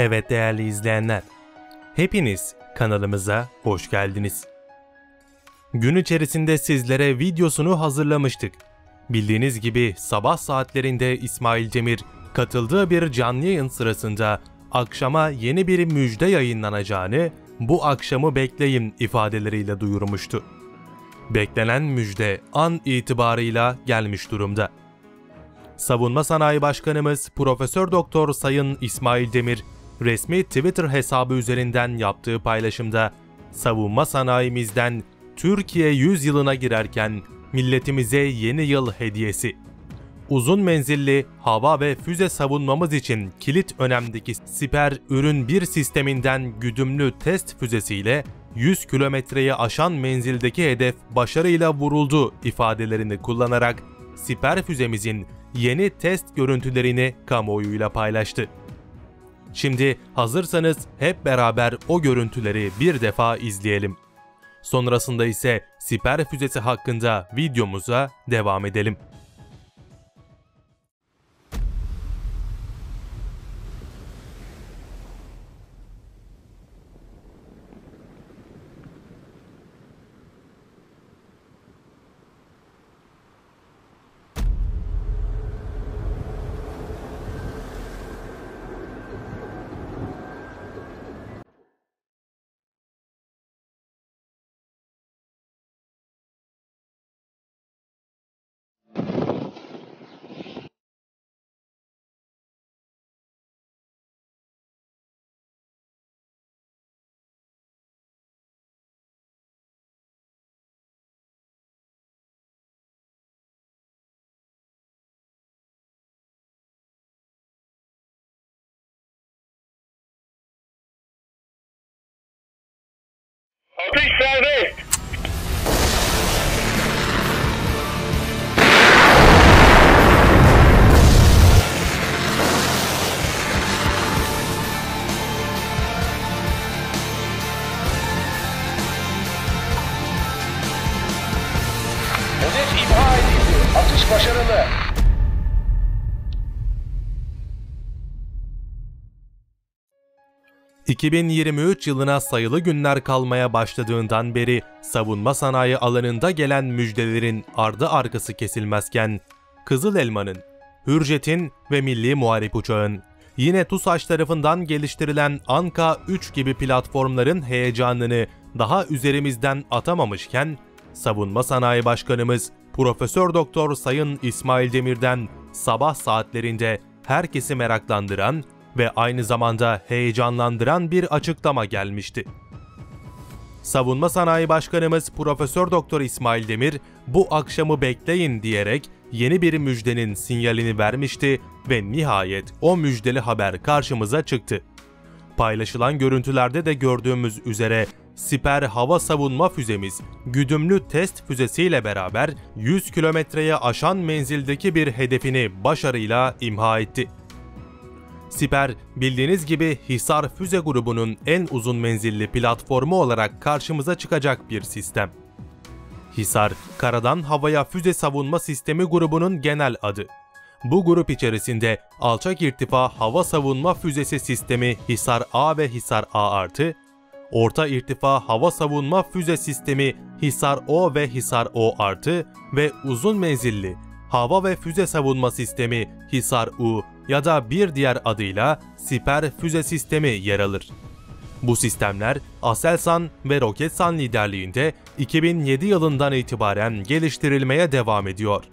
Evet değerli izleyenler, hepiniz kanalımıza hoş geldiniz. Gün içerisinde sizlere videosunu hazırlamıştık. Bildiğiniz gibi sabah saatlerinde İsmail Demir katıldığı bir canlı yayın sırasında akşama yeni bir müjde yayınlanacağını bu akşamı bekleyin ifadeleriyle duyurmuştu. Beklenen müjde an itibarıyla gelmiş durumda. Savunma Sanayi Başkanımız Profesör Doktor Sayın İsmail Demir resmi Twitter hesabı üzerinden yaptığı paylaşımda savunma sanayimizden Türkiye 100 yılına girerken milletimize yeni yıl hediyesi. Uzun menzilli hava ve füze savunmamız için kilit önemdeki siper ürün bir sisteminden güdümlü test füzesiyle 100 kilometreyi aşan menzildeki hedef başarıyla vuruldu ifadelerini kullanarak siper füzemizin yeni test görüntülerini kamuoyuyla paylaştı. Şimdi hazırsanız hep beraber o görüntüleri bir defa izleyelim. Sonrasında ise siper füzesi hakkında videomuza devam edelim. Atış serbest. Hedef imha edildi. Atış başarılı. ...2023 yılına sayılı günler kalmaya başladığından beri savunma sanayi alanında gelen müjdelerin ardı arkası kesilmezken, Kızıl Elma'nın, Hürjet'in ve Milli Muharip Uçağın, yine TUSAŞ tarafından geliştirilen Anka 3 gibi platformların heyecanını daha üzerimizden atamamışken, Savunma Sanayi Başkanımız Profesör Doktor Sayın İsmail Demir'den sabah saatlerinde herkesi meraklandıran ve aynı zamanda heyecanlandıran bir açıklama gelmişti. Savunma Sanayi Başkanımız Profesör Doktor İsmail Demir bu akşamı bekleyin diyerek yeni bir müjdenin sinyalini vermişti ve nihayet o müjdeli haber karşımıza çıktı. Paylaşılan görüntülerde de gördüğümüz üzere Siper hava savunma füzemiz güdümlü test füzesiyle beraber 100 kilometreye aşan menzildeki bir hedefini başarıyla imha etti. Siper bildiğiniz gibi Hisar füze grubunun en uzun menzilli platformu olarak karşımıza çıkacak bir sistem. Hisar, karadan havaya füze savunma sistemi grubunun genel adı. Bu grup içerisinde alçak irtifa hava savunma füzesi sistemi Hisar A ve Hisar A artı, orta irtifa hava savunma füze sistemi Hisar O ve Hisar O artı ve uzun menzilli hava ve füze savunma sistemi Hisar U ya da bir diğer adıyla Siper füze sistemi yer alır. Bu sistemler Aselsan ve Roketsan liderliğinde 2007 yılından itibaren geliştirilmeye devam ediyor.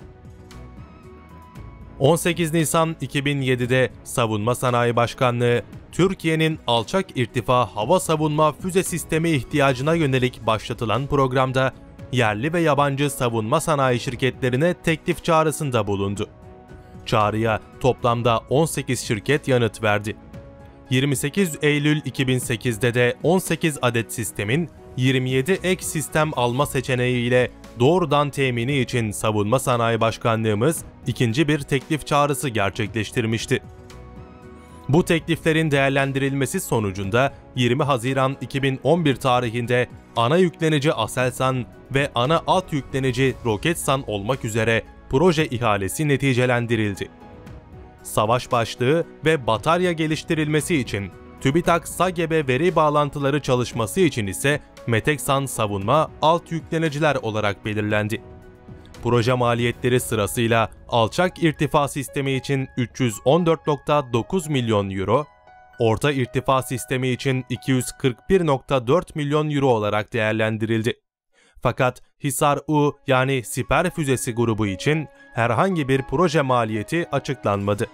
18 Nisan 2007'de Savunma Sanayi Başkanlığı, Türkiye'nin alçak irtifa hava savunma füze sistemi ihtiyacına yönelik başlatılan programda yerli ve yabancı savunma sanayi şirketlerine teklif çağrısında bulundu. Çağrıya toplamda 18 şirket yanıt verdi. 28 Eylül 2008'de de 18 adet sistemin 27 ek sistem alma seçeneğiyle doğrudan temini için Savunma Sanayi Başkanlığımız ikinci bir teklif çağrısı gerçekleştirmişti. Bu tekliflerin değerlendirilmesi sonucunda 20 Haziran 2011 tarihinde ana yüklenici Aselsan ve ana alt yüklenici Roketsan olmak üzere proje ihalesi neticelendirildi. Savaş başlığı ve batarya geliştirilmesi için TÜBİTAK SAGEB'e veri bağlantıları çalışması için ise Meteksan Savunma alt yükleniciler olarak belirlendi. Proje maliyetleri sırasıyla alçak irtifa sistemi için 314.9 milyon euro, orta irtifa sistemi için 241.4 milyon euro olarak değerlendirildi. Fakat Hisar-U yani Siper füzesi grubu için herhangi bir proje maliyeti açıklanmadı.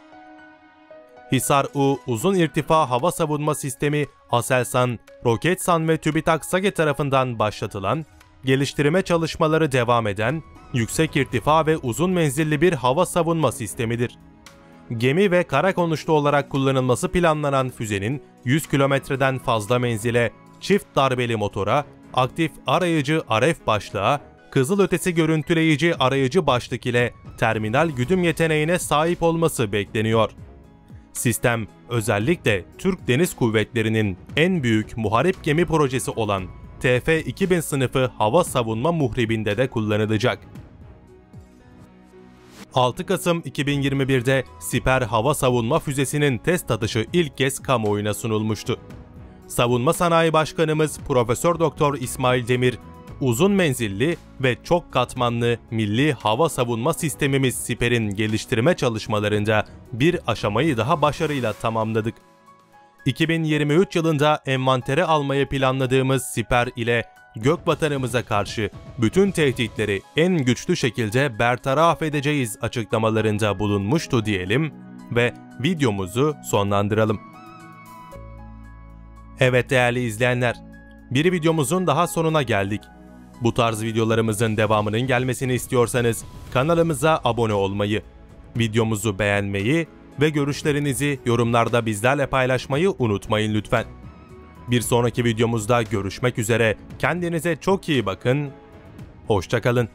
Hisar-U uzun irtifa hava savunma sistemi Aselsan, Roketsan ve TÜBİTAK SAGE tarafından başlatılan, geliştirme çalışmaları devam eden, yüksek irtifa ve uzun menzilli bir hava savunma sistemidir. Gemi ve kara konuşlu olarak kullanılması planlanan füzenin 100 kilometreden fazla menzile, çift darbeli motora, aktif arayıcı RF başlığa, kızılötesi görüntüleyici arayıcı başlık ile terminal güdüm yeteneğine sahip olması bekleniyor. Sistem özellikle Türk Deniz Kuvvetleri'nin en büyük muharip gemi projesi olan TF-2000 sınıfı hava savunma muhribinde de kullanılacak. 6 Kasım 2021'de Siper hava savunma füzesinin test atışı ilk kez kamuoyuna sunulmuştu. Savunma Sanayi Başkanımız Profesör Doktor İsmail Demir, uzun menzilli ve çok katmanlı milli hava savunma sistemimiz Siper'in geliştirme çalışmalarında bir aşamayı daha başarıyla tamamladık. 2023 yılında envantere almayı planladığımız Siper ile gök vatanımıza karşı bütün tehditleri en güçlü şekilde bertaraf edeceğiz açıklamalarında bulunmuştu diyelim ve videomuzu sonlandıralım. Evet değerli izleyenler, bir videomuzun daha sonuna geldik. Bu tarz videolarımızın devamının gelmesini istiyorsanız kanalımıza abone olmayı, videomuzu beğenmeyi ve görüşlerinizi yorumlarda bizlerle paylaşmayı unutmayın lütfen. Bir sonraki videomuzda görüşmek üzere. Kendinize çok iyi bakın. Hoşçakalın.